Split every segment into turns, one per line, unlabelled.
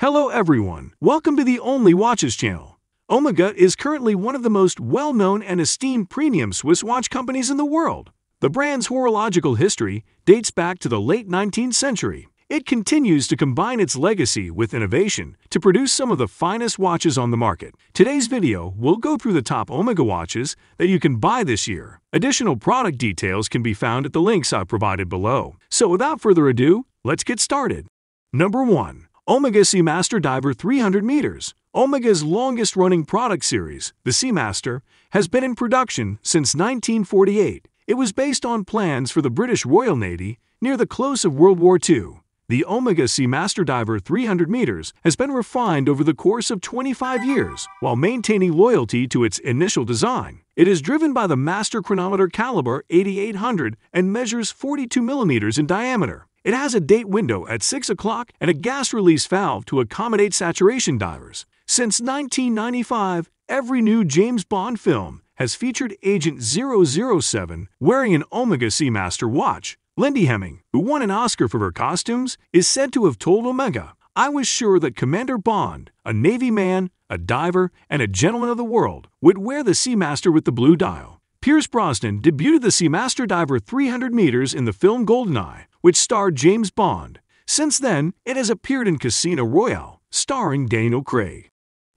Hello everyone, welcome to the Only Watches channel. Omega is currently one of the most well-known and esteemed premium Swiss watch companies in the world. The brand's horological history dates back to the late 19th century. It continues to combine its legacy with innovation to produce some of the finest watches on the market. Today's video will go through the top Omega watches that you can buy this year. Additional product details can be found at the links I've provided below. So without further ado, let's get started. Number 1. Omega Seamaster Diver 300 meters. Omega's longest running product series, the Seamaster, has been in production since 1948. It was based on plans for the British Royal Navy near the close of World War II. The Omega Seamaster Diver 300 meters has been refined over the course of 25 years while maintaining loyalty to its initial design. It is driven by the Master Chronometer caliber 8800 and measures 42 millimeters in diameter. It has a date window at 6 o'clock and a gas release valve to accommodate saturation divers. Since 1995, every new James Bond film has featured Agent 007 wearing an Omega Seamaster watch. Lindy Hemming, who won an Oscar for her costumes, is said to have told Omega, I was sure that Commander Bond, a Navy man, a diver, and a gentleman of the world, would wear the Seamaster with the blue dial. Pierce Brosnan debuted the Seamaster Diver 300 meters in the film Goldeneye, which starred James Bond. Since then, it has appeared in Casino Royale, starring Daniel Craig.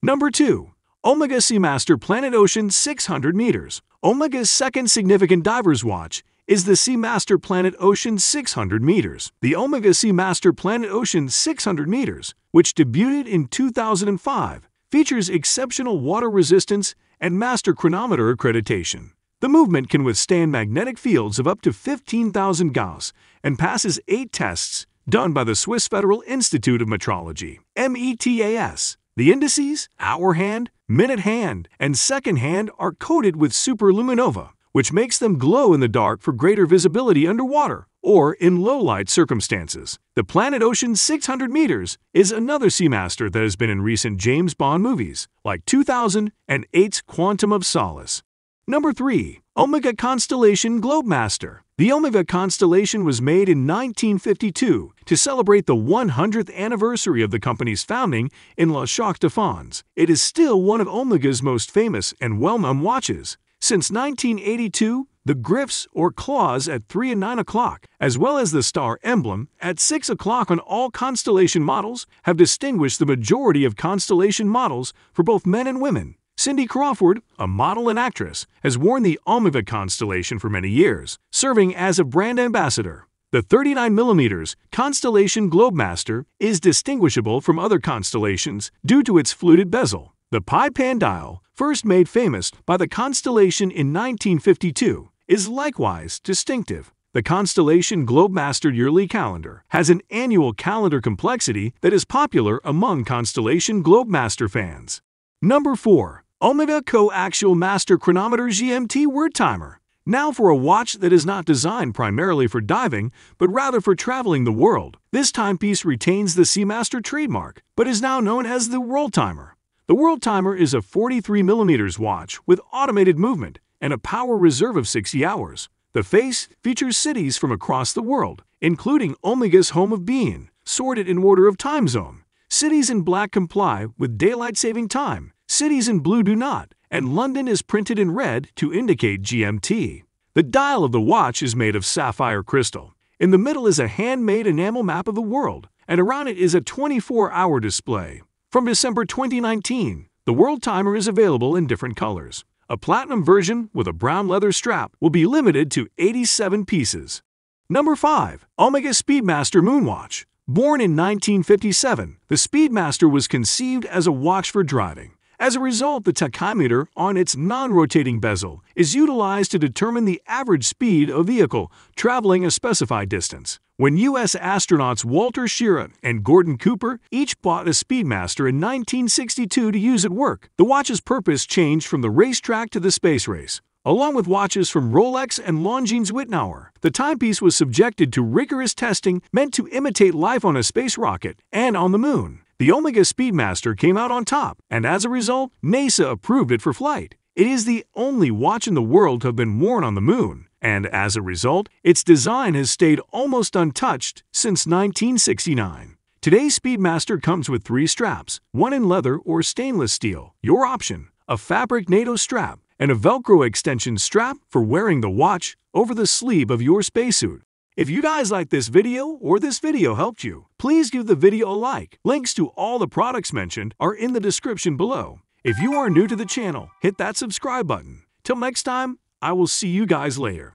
Number 2. Omega Seamaster Planet Ocean 600 meters. Omega's second significant diver's watch is the Seamaster Planet Ocean 600 meters. The Omega Seamaster Planet Ocean 600 meters, which debuted in 2005, features exceptional water resistance and master chronometer accreditation. The movement can withstand magnetic fields of up to 15,000 Gauss and passes eight tests done by the Swiss Federal Institute of Metrology, METAS. The indices, hour hand, minute hand, and second hand are coated with superluminova, which makes them glow in the dark for greater visibility underwater or in low light circumstances. The Planet Ocean 600 meters is another Seamaster that has been in recent James Bond movies, like 2000 and 8's Quantum of Solace. Number 3. Omega Constellation Globemaster. The Omega Constellation was made in 1952 to celebrate the 100th anniversary of the company's founding in La Chaux de Fonds. It is still one of Omega's most famous and well-known watches. Since 1982, the griffes or claws at 3 and 9 o'clock, as well as the star emblem at 6 o'clock on all Constellation models, have distinguished the majority of Constellation models for both men and women. Cindy Crawford, a model and actress, has worn the Omega constellation for many years, serving as a brand ambassador. The 39mm Constellation Globemaster is distinguishable from other constellations due to its fluted bezel. The Pie Pan dial, first made famous by the Constellation in 1952, is likewise distinctive. The Constellation Globemaster yearly calendar has an annual calendar complexity that is popular among Constellation Globemaster fans. Number 4. Omega Coaxial Master Chronometer GMT World Timer. Now for a watch that is not designed primarily for diving, but rather for traveling the world. This timepiece retains the Seamaster trademark, but is now known as the World Timer. The World Timer is a 43mm watch with automated movement and a power reserve of 60 hours. The face features cities from across the world, including Omega's home of Bienne, sorted in order of time zone. Cities in black comply with daylight saving time, cities in blue do not, and London is printed in red to indicate GMT. The dial of the watch is made of sapphire crystal. In the middle is a handmade enamel map of the world, and around it is a 24 hour display. From December 2019, the World Timer is available in different colors. A platinum version with a brown leather strap will be limited to 87 pieces. Number 5. Omega Speedmaster Moonwatch. Born in 1957, the Speedmaster was conceived as a watch for driving. As a result, the tachometer on its non-rotating bezel is utilized to determine the average speed of a vehicle traveling a specified distance. When U.S. astronauts Walter Schirra and Gordon Cooper each bought a Speedmaster in 1962 to use at work, the watch's purpose changed from the racetrack to the space race. Along with watches from Rolex and Longines Wittnauer, the timepiece was subjected to rigorous testing meant to imitate life on a space rocket and on the moon. The Omega Speedmaster came out on top, and as a result, NASA approved it for flight. It is the only watch in the world to have been worn on the moon, and as a result, its design has stayed almost untouched since 1969. Today's Speedmaster comes with three straps, one in leather or stainless steel, your option, a fabric NATO strap, and a Velcro extension strap for wearing the watch over the sleeve of your spacesuit. If you guys like this video or this video helped you, please give the video a like. Links to all the products mentioned are in the description below. If you are new to the channel, hit that subscribe button. Till next time, I will see you guys later.